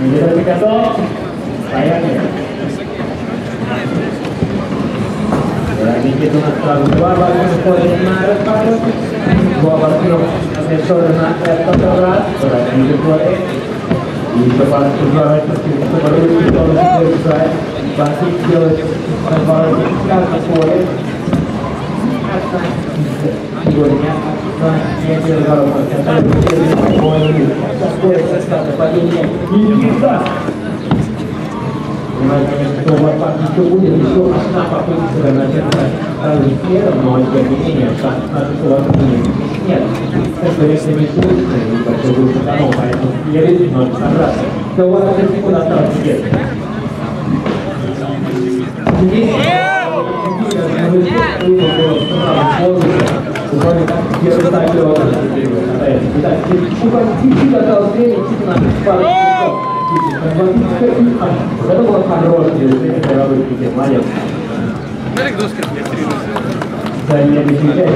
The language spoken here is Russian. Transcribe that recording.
Miguel Picasso, sayangnya. Lagi kita itu kita dua состав нападения. Никита! Понимаю, конечно, что у вас так еще будет, еще одна попытка начать сразу следом, но тем не менее, шанс на то, что у вас будет нет. Это если не слышно, и бы будет потому, поэтому следует но собраться. То у вас уже секунд осталось сидеть. Вроде как первый тайм Итак, чуть-чуть осталось времени, чуть на пару. Это было хорошее движение правой руки. Молодец. Смотри, доска. Да, не отвечайте.